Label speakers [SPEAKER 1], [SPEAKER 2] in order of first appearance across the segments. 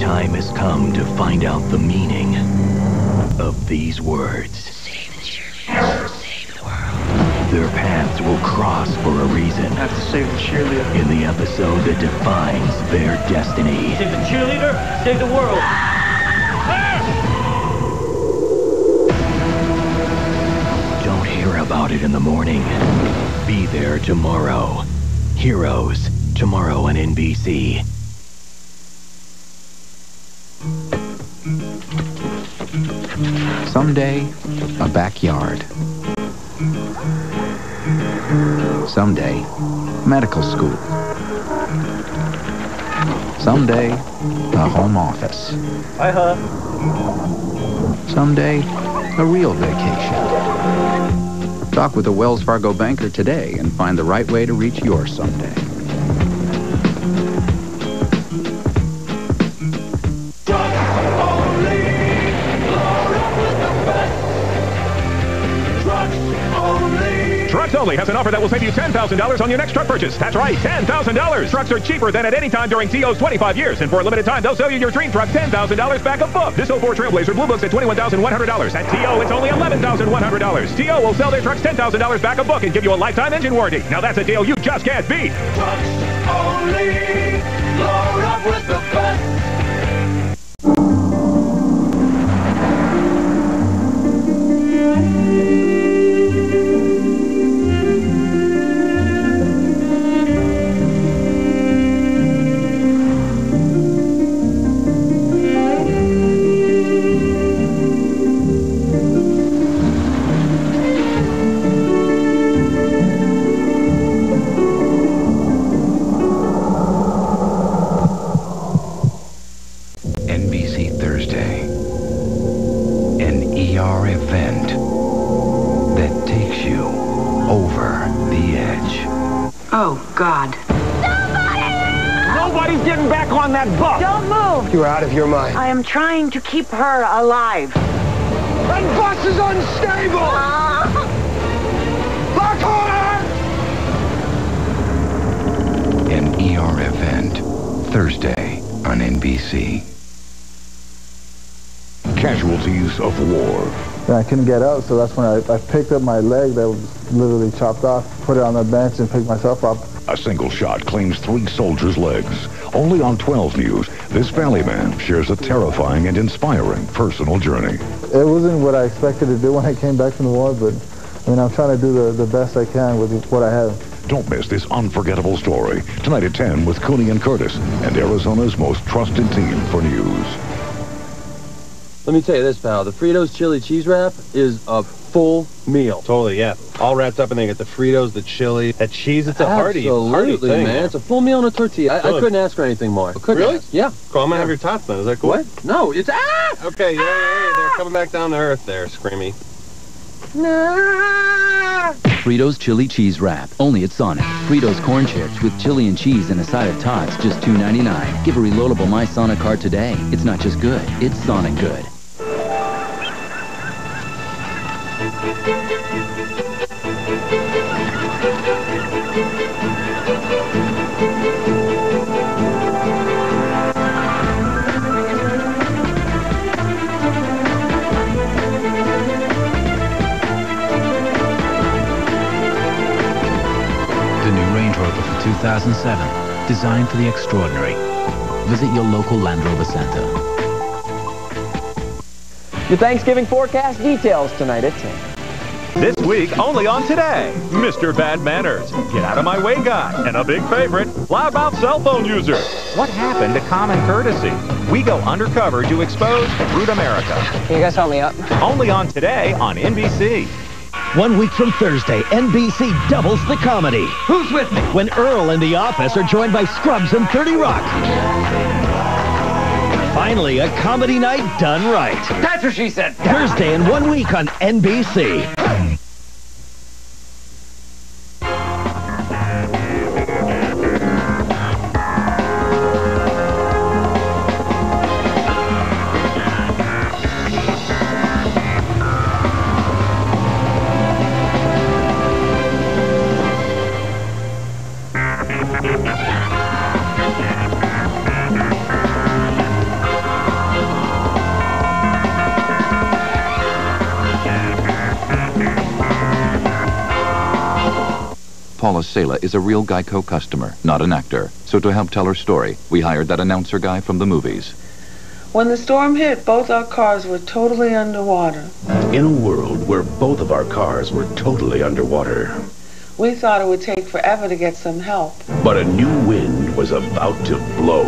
[SPEAKER 1] time has come to find out the meaning of these words.
[SPEAKER 2] Save the cheerleader. Save the world.
[SPEAKER 1] Their paths will cross for a reason.
[SPEAKER 3] I have to save the cheerleader.
[SPEAKER 1] In the episode that defines their destiny.
[SPEAKER 3] Save the cheerleader, save the world.
[SPEAKER 1] Don't hear about it in the morning. Be there tomorrow. Heroes, tomorrow on NBC.
[SPEAKER 4] Someday, a backyard. Someday, medical school. Someday, a home office.
[SPEAKER 3] Hi, huh?
[SPEAKER 4] Someday, a real vacation. Talk with a Wells Fargo banker today and find the right way to reach your someday.
[SPEAKER 5] Trucks Only has an offer that will save you $10,000 on your next truck purchase. That's right, $10,000. Trucks are cheaper than at any time during TO's 25 years. And for a limited time, they'll sell you your dream truck $10,000 back a book. This 04 Trailblazer Blue Book's at $21,100. At TO, it's only $11,100. TO will sell their trucks $10,000 back a book and give you a lifetime engine warranty. Now that's a deal you just can't beat.
[SPEAKER 6] Trucks only. Load up with the
[SPEAKER 7] trying to keep her alive.
[SPEAKER 8] That bus is unstable! Lock on!
[SPEAKER 4] An ER event. Thursday on NBC.
[SPEAKER 9] Casualties of war.
[SPEAKER 10] And I couldn't get up, so that's when I, I picked up my leg that was literally chopped off, put it on the bench, and picked myself up.
[SPEAKER 9] A single shot claims three soldiers' legs. Only on 12 News, this Valley man shares a terrifying and inspiring personal journey.
[SPEAKER 10] It wasn't what I expected to do when I came back from the war, but I mean, I'm trying to do the, the best I can with what I have.
[SPEAKER 9] Don't miss this unforgettable story. Tonight at 10 with Cooney and Curtis and Arizona's most trusted team for news.
[SPEAKER 11] Let me tell you this, pal. The Fritos chili cheese wrap is a full meal.
[SPEAKER 12] Totally, yeah. All wrapped up, and they you get the Fritos, the chili, that cheese. It's a hearty, hearty
[SPEAKER 11] Absolutely,
[SPEAKER 12] thing.
[SPEAKER 11] man. It's a full meal and a tortilla. I, I couldn't ask for anything more. I couldn't
[SPEAKER 12] Really?
[SPEAKER 11] ask. Yeah.
[SPEAKER 12] Cool, I'm gonna have your tots then. Is that cool?
[SPEAKER 11] What? No, it's ah!
[SPEAKER 12] Okay, yeah, yeah, yeah, they're coming back down to earth there, Screamy.
[SPEAKER 13] Fritos chili cheese wrap, only at Sonic. Fritos corn chips with chili and cheese and a side of tots, just $2.99. Give a reloadable My Sonic card today. It's not just good, it's Sonic good.
[SPEAKER 14] 2007, designed for the extraordinary. Visit your local Land Rover Center.
[SPEAKER 15] Your Thanksgiving forecast details tonight at 10.
[SPEAKER 5] This week, only on Today, Mr. Bad Manners, Get Out of My Way Guy, and a big favorite, Loudmouth Cell Phone User. What happened to common courtesy? We go undercover to expose rude America.
[SPEAKER 15] Can you guys help me up?
[SPEAKER 5] Only on Today on NBC.
[SPEAKER 16] One week from Thursday, NBC doubles the comedy. Who's with me? When Earl and The Office are joined by Scrubs and 30 Rock. Finally, a comedy night done right.
[SPEAKER 15] That's what she said.
[SPEAKER 16] Thursday in one week on NBC.
[SPEAKER 13] Paula Sela is a real Geico customer, not an actor. So to help tell her story, we hired that announcer guy from the movies.
[SPEAKER 17] When the storm hit, both our cars were totally underwater.
[SPEAKER 1] In a world where both of our cars were totally underwater.
[SPEAKER 17] We thought it would take forever to get some help.
[SPEAKER 1] But a new wind was about to blow.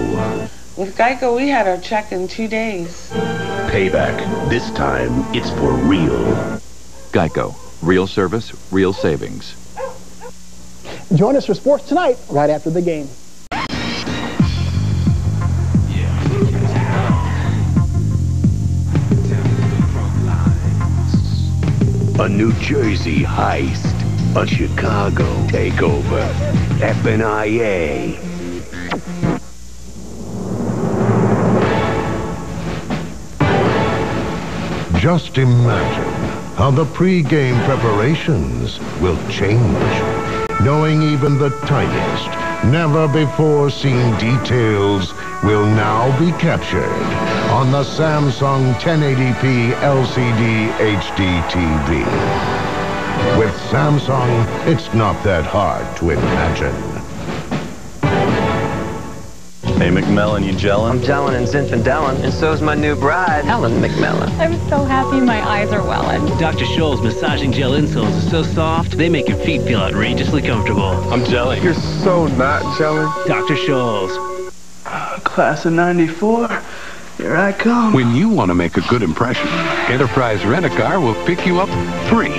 [SPEAKER 17] With Geico, we had our check in two days.
[SPEAKER 1] Payback. This time, it's for real.
[SPEAKER 13] Geico. Real service, real savings.
[SPEAKER 18] Join us for sports tonight, right after the game.
[SPEAKER 1] A New Jersey heist. A Chicago takeover. FNIA.
[SPEAKER 19] Just imagine how the pre-game preparations will change. Knowing even the tiniest, never-before-seen details will now be captured on the Samsung 1080p LCD HD TV. With Samsung, it's not that hard to imagine.
[SPEAKER 20] Hey, McMillan, you gelling?
[SPEAKER 21] I'm gelling and zinfandellin, and so's my new bride, Helen McMillan.
[SPEAKER 22] I'm so happy my eyes are welling.
[SPEAKER 23] Dr. Scholl's massaging gel insoles are so soft, they make your feet feel outrageously comfortable.
[SPEAKER 20] I'm gelling.
[SPEAKER 24] You're so not gelling.
[SPEAKER 23] Dr. Scholl's.
[SPEAKER 25] Class of 94. Here I come.
[SPEAKER 26] When you want to make a good impression, Enterprise Rent-A-Car will pick you up free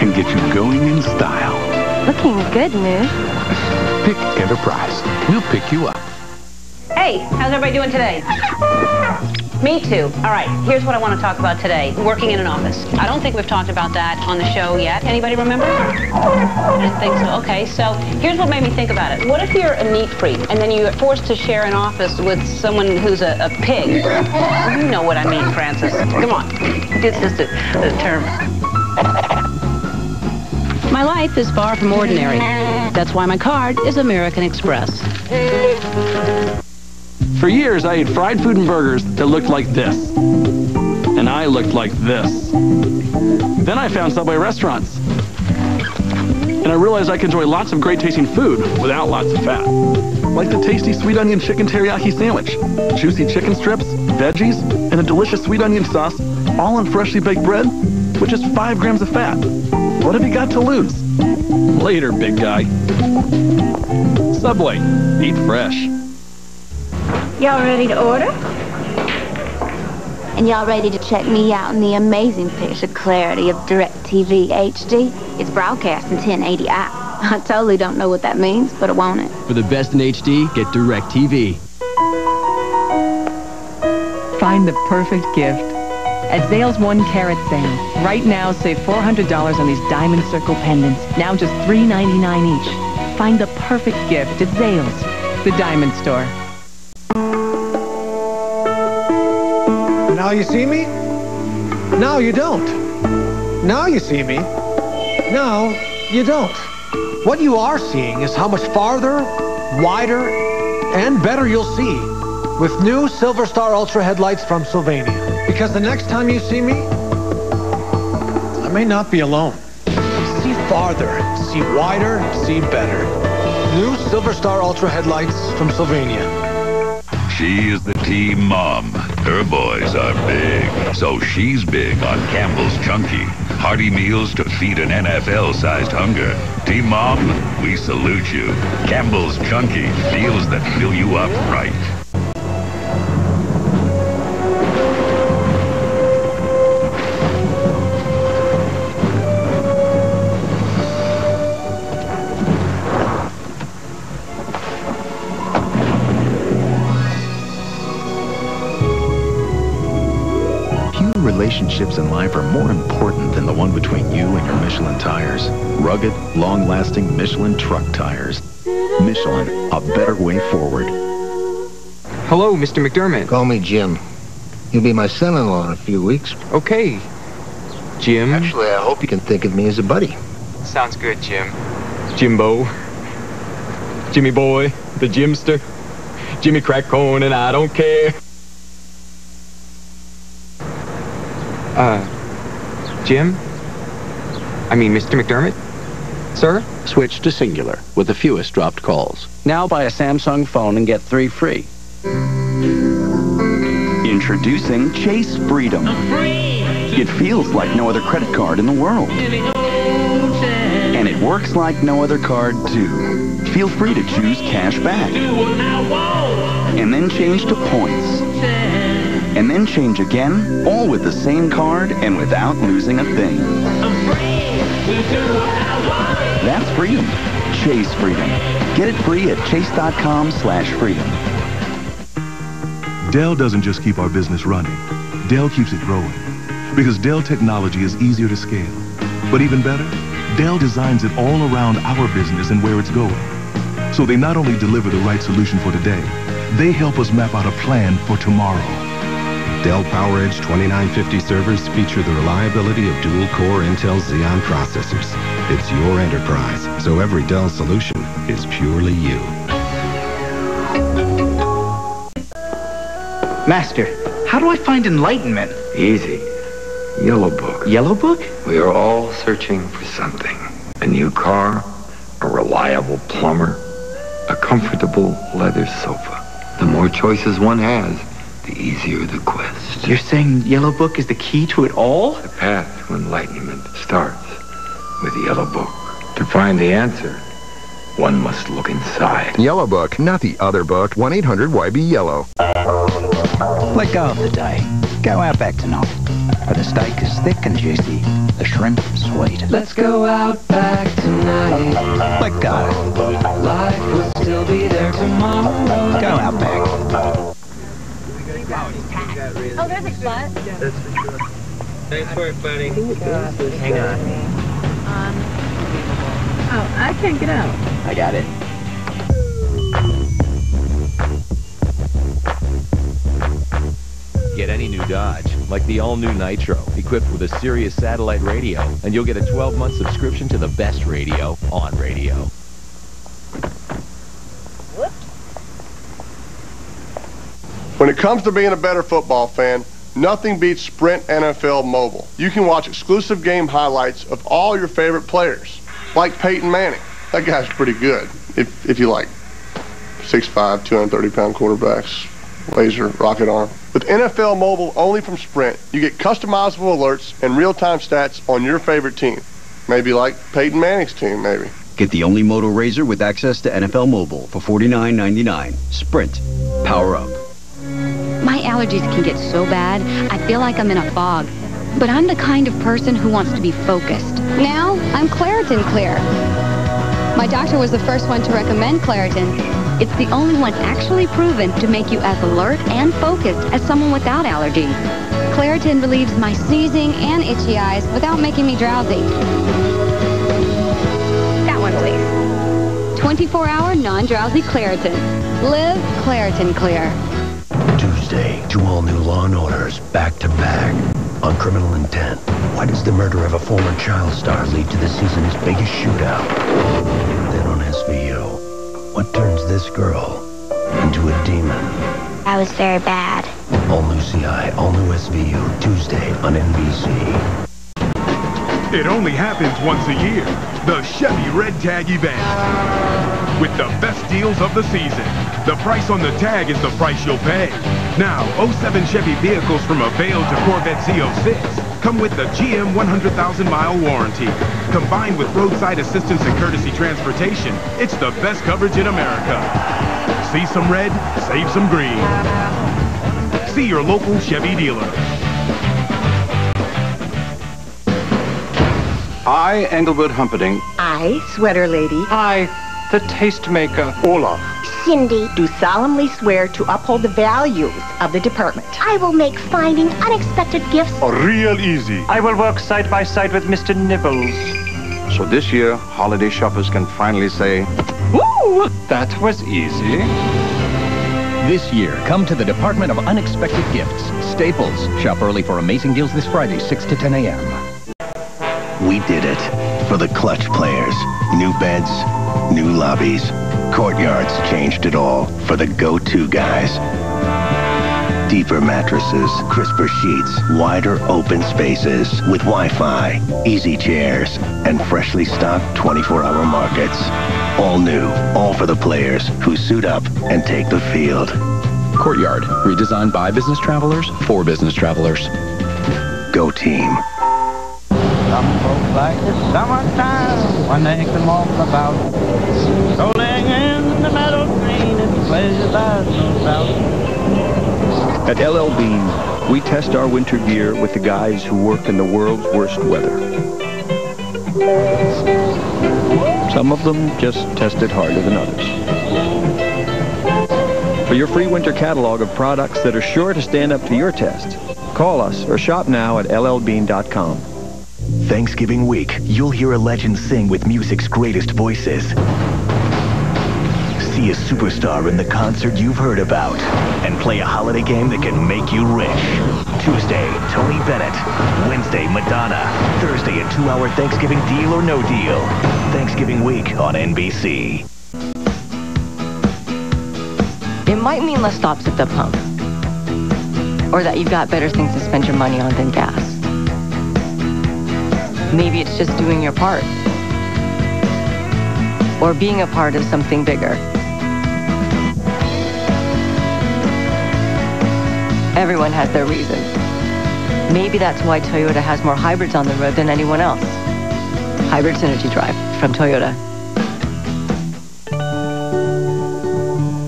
[SPEAKER 26] and get you going in style.
[SPEAKER 27] Looking good, Moose.
[SPEAKER 26] Pick Enterprise. We'll pick you up.
[SPEAKER 28] Hey, how's everybody doing today? Me too. All right, here's what I want to talk about today. Working in an office. I don't think we've talked about that on the show yet. Anybody remember? I didn't think so. Okay, so here's what made me think about it. What if you're a neat freak and then you're forced to share an office with someone who's a, a pig? You know what I mean, Francis. Come on. Is a, a term. My life is far from ordinary. That's why my card is American Express.
[SPEAKER 29] For years, I ate fried food and burgers that looked like this. And I looked like this. Then I found Subway restaurants. And I realized I could enjoy lots of great tasting food without lots of fat. Like the tasty sweet onion chicken teriyaki sandwich, juicy chicken strips, veggies, and a delicious sweet onion sauce, all on freshly baked bread with just 5 grams of fat. What have you got to lose? Later, big guy. Subway. Eat fresh.
[SPEAKER 27] Y'all ready to order? And y'all ready to check me out in the amazing picture clarity of DirecTV HD? It's broadcast in 1080i. I totally don't know what that means, but I want it.
[SPEAKER 30] For the best in HD, get DirecTV.
[SPEAKER 31] Find the perfect gift at Zales One Carat Sale. Right now, save $400 on these Diamond Circle pendants. Now just $3.99 each. Find the perfect gift at Zales, the Diamond Store.
[SPEAKER 32] Now you see me? Now you don't. Now you see me. Now you don't. What you are seeing is how much farther, wider, and better you'll see with new SilverStar Ultra headlights from Sylvania. Because the next time you see me, I may not be alone. See farther, see wider, see better. New SilverStar Ultra headlights from Sylvania.
[SPEAKER 33] She is the team mom. Her boys are big, so she's big on Campbell's Chunky. Hearty meals to feed an NFL-sized hunger. Team mom, we salute you. Campbell's Chunky meals that fill you up right.
[SPEAKER 4] Relationships in life are more important than the one between you and your Michelin tires. Rugged, long-lasting Michelin truck tires. Michelin, a better way forward.
[SPEAKER 34] Hello, Mr. McDermott.
[SPEAKER 35] Call me Jim. You'll be my son-in-law in a few weeks.
[SPEAKER 34] Okay. Jim?
[SPEAKER 35] Actually, I hope you can think of me as a buddy.
[SPEAKER 34] Sounds good, Jim. Jimbo. Jimmy Boy, the Jimster. Jimmy Crackcorn, and I don't care. Uh, Jim? I mean, Mr. McDermott?
[SPEAKER 13] Sir? Switch to Cingular with the fewest dropped calls. Now buy a Samsung phone and get three free.
[SPEAKER 36] Introducing Chase Freedom. It feels like no other credit card in the world. And it works like no other card, too. Feel free to choose cash back. And then change to points. And then change again, all with the same card and without losing a thing. That's freedom. Chase freedom. Get it free at chase.com slash freedom.
[SPEAKER 37] Dell doesn't just keep our business running. Dell keeps it growing. Because Dell technology is easier to scale. But even better, Dell designs it all around our business and where it's going. So they not only deliver the right solution for today, they help us map out a plan for tomorrow.
[SPEAKER 35] Dell PowerEdge 2950 servers feature the reliability of dual-core Intel Xeon processors. It's your enterprise, so every Dell solution is purely you.
[SPEAKER 38] Master, how do I find enlightenment?
[SPEAKER 39] Easy. Yellow Book.
[SPEAKER 38] Yellow Book?
[SPEAKER 39] We are all searching for something. A new car, a reliable plumber, a comfortable leather sofa. The more choices one has, the easier the quest.
[SPEAKER 38] You're saying Yellow Book is the key to it all?
[SPEAKER 39] The path to enlightenment starts with Yellow Book. To find the answer, one must look inside.
[SPEAKER 40] Yellow Book, not the other book. 1-800-YB-YELLOW.
[SPEAKER 4] Let go of the day. Go out back tonight. Where the steak is thick and juicy, the shrimp sweet.
[SPEAKER 41] Let's go out back tonight.
[SPEAKER 4] Let go.
[SPEAKER 41] Life will still be there tomorrow.
[SPEAKER 4] Go out back.
[SPEAKER 42] Oh, there's a spot.
[SPEAKER 43] Thanks for it, buddy.
[SPEAKER 42] Hang on. Um, oh, I can't get out.
[SPEAKER 13] I got it.
[SPEAKER 44] Get any new Dodge, like the all-new Nitro, equipped with a Sirius satellite radio, and you'll get a 12-month subscription to the best radio on radio.
[SPEAKER 45] It comes to being a better football fan, nothing beats Sprint NFL Mobile. You can watch exclusive game highlights of all your favorite players, like Peyton Manning. That guy's pretty good, if, if you like 6'5", 230-pound quarterbacks, laser, rocket arm. With NFL Mobile only from Sprint, you get customizable alerts and real-time stats on your favorite team. Maybe like Peyton Manning's team, maybe.
[SPEAKER 46] Get the only Moto Razor with access to NFL Mobile for $49.99. Sprint. Power up.
[SPEAKER 47] My allergies can get so bad, I feel like I'm in a fog. But I'm the kind of person who wants to be focused.
[SPEAKER 48] Now, I'm Claritin Clear. My doctor was the first one to recommend Claritin.
[SPEAKER 47] It's the only one actually proven to make you as alert and focused as someone without allergies.
[SPEAKER 48] Claritin relieves my sneezing and itchy eyes without making me drowsy.
[SPEAKER 47] That one, please.
[SPEAKER 48] 24-hour non-drowsy Claritin. Live Claritin Clear.
[SPEAKER 49] Tuesday, two all-new Law and Orders, back-to-back. On criminal intent, why does the murder of a former child star lead to the season's biggest shootout? Then on SVU, what turns this girl into a demon?
[SPEAKER 47] I was very bad.
[SPEAKER 49] All new CI, all new SVU, Tuesday on NBC.
[SPEAKER 50] It only happens once a year. The Chevy Red Tag event. With the best deals of the season. The price on the tag is the price you'll pay. Now, 07 Chevy vehicles from Aveo to Corvette Z06 come with the GM 100,000 mile warranty. Combined with roadside assistance and courtesy transportation, it's the best coverage in America. See some red, save some green. See your local Chevy dealer.
[SPEAKER 34] I, Engelbert Humperdinck,
[SPEAKER 27] I, Sweater Lady.
[SPEAKER 34] I, the Tastemaker,
[SPEAKER 27] Olaf. Cindy. Do solemnly swear to uphold the values of the department.
[SPEAKER 51] I will make finding unexpected gifts
[SPEAKER 34] real easy. I will work side by side with Mr. Nibbles. So this year, holiday shoppers can finally say, Woo! That was easy.
[SPEAKER 52] This year, come to the Department of Unexpected Gifts. Staples. Shop early for amazing deals this Friday, 6 to 10 a.m.
[SPEAKER 49] We did it. For the clutch players. New beds, new lobbies. Courtyards changed it all for the go-to guys. Deeper mattresses, crisper sheets, wider open spaces with Wi-Fi, easy chairs, and freshly stocked 24-hour markets. All new, all for the players who suit up and take the field.
[SPEAKER 53] Courtyard, redesigned by business travelers for business travelers.
[SPEAKER 49] Go team.
[SPEAKER 54] Some folks like the summertime when they can walk about. Strolling in the meadow green and pleasure no doubt.
[SPEAKER 15] At LL Bean, we test our winter gear with the guys who work in the world's worst weather. Some of them just test it harder than others. For your free winter catalog of products that are sure to stand up to your test, call us or shop now at llbean.com.
[SPEAKER 49] Thanksgiving week, you'll hear a legend sing with music's greatest voices. See a superstar in the concert you've heard about. And play a holiday game that can make you rich. Tuesday, Tony Bennett. Wednesday, Madonna. Thursday, a two-hour Thanksgiving deal or no deal. Thanksgiving week on NBC.
[SPEAKER 26] It might mean less stops at the pump. Or that you've got better things to spend your money on than gas. Maybe it's just doing your part. Or being a part of something bigger. Everyone has their reasons. Maybe that's why Toyota has more hybrids on the road than anyone else. Hybrid Synergy Drive from Toyota.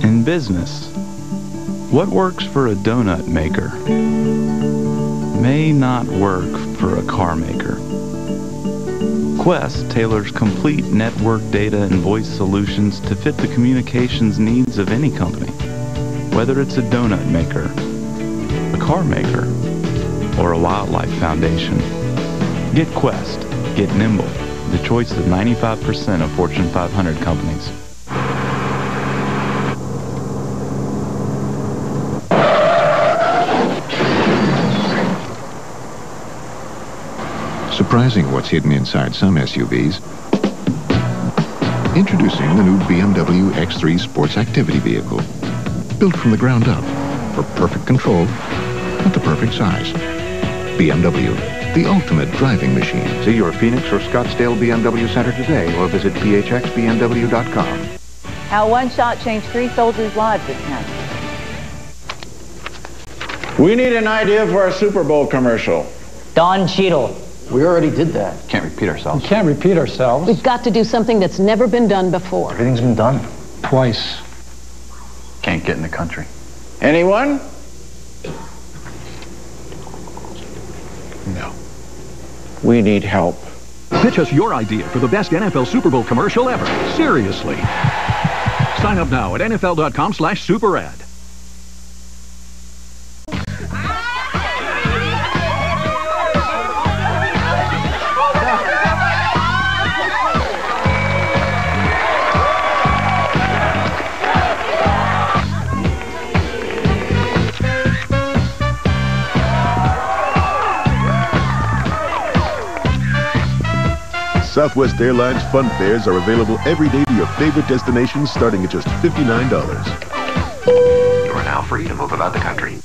[SPEAKER 13] In business, what works for a donut maker may not work for a car maker. Qwest tailors complete network data and voice solutions to fit the communications needs of any company, whether it's a donut maker, a car maker, or a wildlife foundation. Get Qwest. Get nimble. The choice of 95% of Fortune 500 companies.
[SPEAKER 35] Surprising what's hidden inside some SUVs. Introducing the new BMW X3 Sports Activity Vehicle. Built from the ground up for perfect control at the perfect size. BMW, the ultimate driving machine.
[SPEAKER 55] See your Phoenix or Scottsdale BMW Center today or visit phxbmw.com.
[SPEAKER 56] How one shot changed three soldiers' lives this night.
[SPEAKER 57] We need an idea for a Super Bowl commercial.
[SPEAKER 32] Don Cheadle.
[SPEAKER 58] We already did that.
[SPEAKER 57] Can't repeat ourselves.
[SPEAKER 58] We can't repeat ourselves.
[SPEAKER 59] We've got to do something that's never been done before.
[SPEAKER 57] Everything's been done.
[SPEAKER 58] Twice.
[SPEAKER 57] Can't get in the country. Anyone?
[SPEAKER 58] No.
[SPEAKER 57] We need help.
[SPEAKER 60] Pitch us your idea for the best NFL Super Bowl commercial ever. Seriously. Sign up now at NFL.com slash super ad.
[SPEAKER 61] Southwest Airlines fun fares are available every day to your favorite destinations starting at just $59.
[SPEAKER 62] You are now free to move about the country.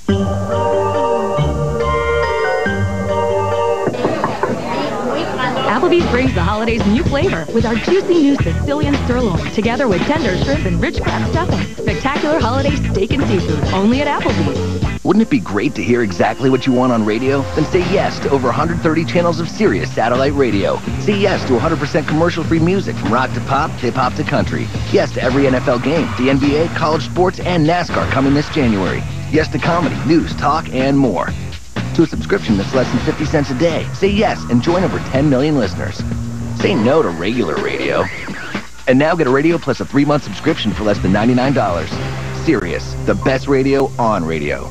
[SPEAKER 63] Applebee's brings the holidays new flavor with our juicy new Sicilian sirloin, together with tender shrimp and rich crab stuffing. Spectacular holiday steak and seafood, only at Applebee's.
[SPEAKER 1] Wouldn't it be great to hear exactly what you want on radio? Then say yes to over 130 channels of Sirius satellite radio. Say yes to 100% commercial-free music from rock to pop, hip-hop to country. Yes to every NFL game, the NBA, college sports, and NASCAR coming this January. Yes to comedy, news, talk, and more. To a subscription that's less than 50 cents a day. Say yes and join over 10 million listeners. Say no to regular radio. And now get a radio plus a three-month subscription for less than $99. Sirius, the best radio on radio.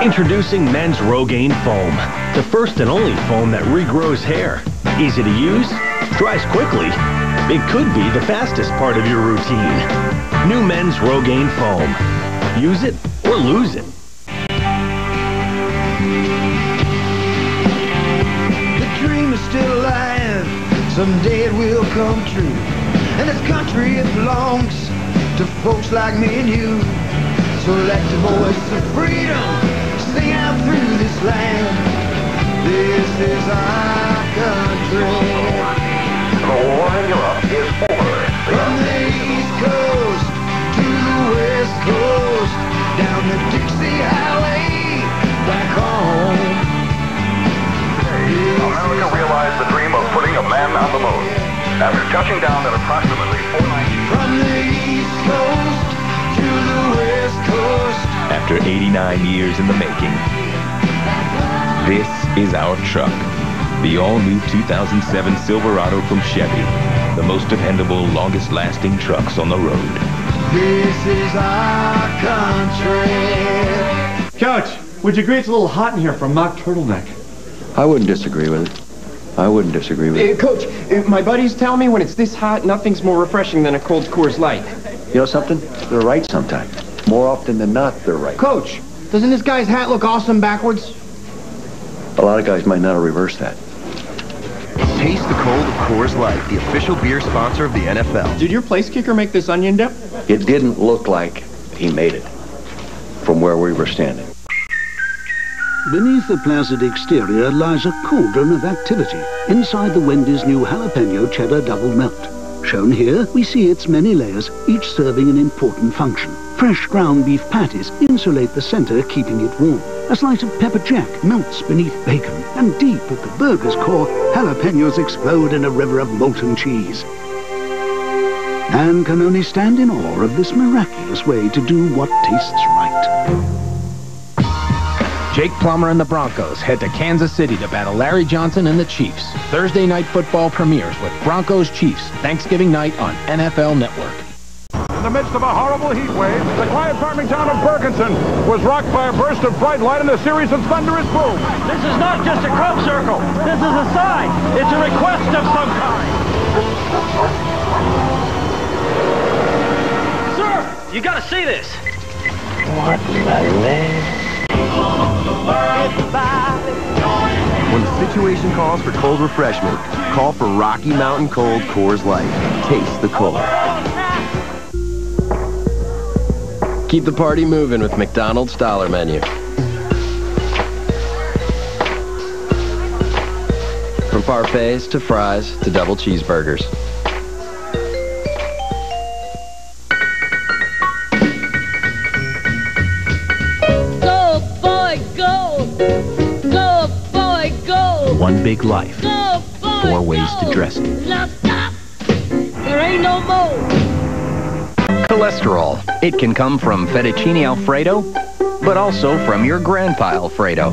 [SPEAKER 64] Introducing Men's Rogaine Foam, the first and only foam that regrows hair. Easy to use, dries quickly. It could be the fastest part of your routine. New Men's Rogaine Foam. Use it or lose it.
[SPEAKER 4] The dream is still alive. Someday it will come true. And this country, it belongs to folks like me and you. So let the voice of freedom sing out through this land. This is our country.
[SPEAKER 65] The war in Europe is over.
[SPEAKER 4] From the east coast to the west coast, down the Dixie Highway, back home.
[SPEAKER 65] America realized the dream of putting a man on the moon. After touching down at approximately
[SPEAKER 44] After 89 years in the making, this is our truck. The all-new 2007 Silverado from Chevy. The most dependable, longest-lasting trucks on the road.
[SPEAKER 4] This is our country.
[SPEAKER 66] Coach, would you agree it's a little hot in here for a mock turtleneck?
[SPEAKER 35] I wouldn't disagree with it. I wouldn't disagree with
[SPEAKER 34] Uh,
[SPEAKER 35] it.
[SPEAKER 34] Coach, uh, my buddies tell me when it's this hot, nothing's more refreshing than a cold Coors Light.
[SPEAKER 35] You know something? They're right sometimes. More often than not, they're right.
[SPEAKER 34] Coach, doesn't this guy's hat look awesome backwards?
[SPEAKER 35] A lot of guys might not have reversed that.
[SPEAKER 67] Taste the cold of Coors Light, the official beer sponsor of the NFL.
[SPEAKER 34] Did your place kicker make this onion dip?
[SPEAKER 35] It didn't look like he made it from where we were standing.
[SPEAKER 32] Beneath the placid exterior lies a cauldron of activity inside the Wendy's new jalapeno cheddar double melt. Shown here, we see its many layers, each serving an important function. Fresh ground beef patties insulate the center, keeping it warm. A slice of pepper jack melts beneath bacon, and deep at the burger's core, jalapenos explode in a river of molten cheese. Man can only stand in awe of this miraculous way to do what tastes right.
[SPEAKER 68] Jake Plummer and the Broncos head to Kansas City to battle Larry Johnson and the Chiefs. Thursday night football premieres with Broncos Chiefs Thanksgiving night on NFL Network.
[SPEAKER 69] In the midst of a horrible heat wave, the quiet farming town of Bergenson was rocked by a burst of bright light and a series of thunderous boom.
[SPEAKER 70] This is not just a crop circle. This is a sign. It's a request of some kind. Sir, you gotta see this.
[SPEAKER 1] What man?
[SPEAKER 67] When the situation calls for cold refreshment, call for Rocky Mountain Cold Coors Light. Taste the cold.
[SPEAKER 13] Keep the party moving with McDonald's Dollar Menu. From parfaits to fries to double cheeseburgers.
[SPEAKER 71] One big life. Four ways to dress it.
[SPEAKER 72] There ain't no more!
[SPEAKER 71] Cholesterol. It can come from fettuccine alfredo, but also from your grandpa Alfredo.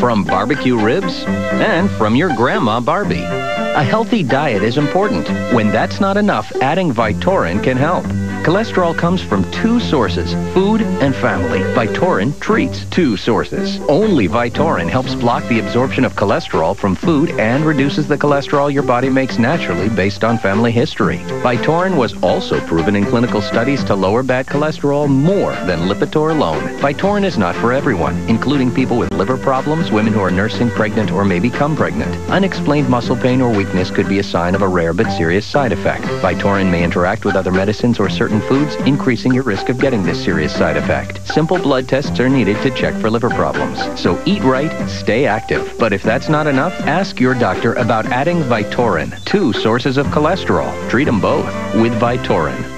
[SPEAKER 71] From barbecue ribs, and from your grandma Barbie. A healthy diet is important. When that's not enough, adding Vytorin can help. Cholesterol comes from two sources, food and family. Vytorin treats two sources. Only Vytorin helps block the absorption of cholesterol from food and reduces the cholesterol your body makes naturally based on family history. Vytorin was also proven in clinical studies to lower bad cholesterol more than Lipitor alone. Vytorin is not for everyone, including people with liver problems, women who are nursing, pregnant, or may become pregnant. Unexplained muscle pain or weakness could be a sign of a rare but serious side effect. Vytorin may interact with other medicines or certain foods, increasing your risk of getting this serious side effect. Simple blood tests are needed to check for liver problems. So eat right, stay active. But if that's not enough, ask your doctor about adding Vytorin, two sources of cholesterol. Treat them both with Vytorin.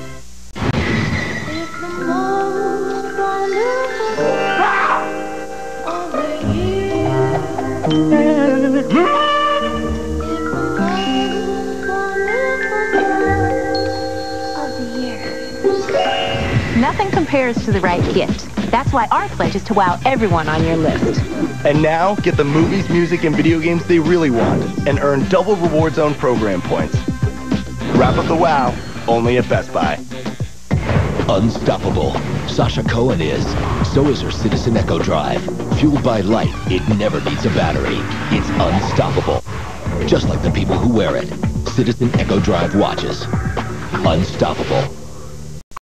[SPEAKER 31] Nothing compares to the right gift. That's why our pledge is to wow everyone on your list.
[SPEAKER 67] And now, get the movies, music, and video games they really want and earn double Reward Zone program points. Wrap up the wow, only at Best Buy.
[SPEAKER 1] Unstoppable. Sasha Cohen is. So is her Citizen Eco-Drive. Fueled by light, it never needs a battery. It's unstoppable. Just like the people who wear it. Citizen Eco-Drive watches. Unstoppable.